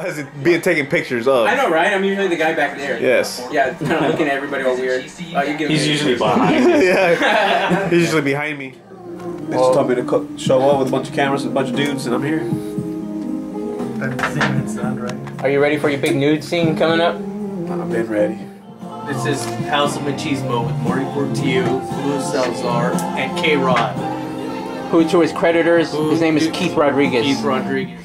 has it been taken pictures of. I know, right? I'm usually the guy back there. Yes. Yeah, kind of looking at everybody all weird. Oh, you're He's me- usually behind. yeah. He's usually behind me. They just told me to co- show up with a bunch of cameras and a bunch of dudes, and I'm here. Are you ready for your big nude scene coming up? I've been ready. This is House of Machismo with Marty Portillo, Lou Salazar, and K Rod. Who to his creditors? His name is Keith Rodriguez. Keith Rodriguez.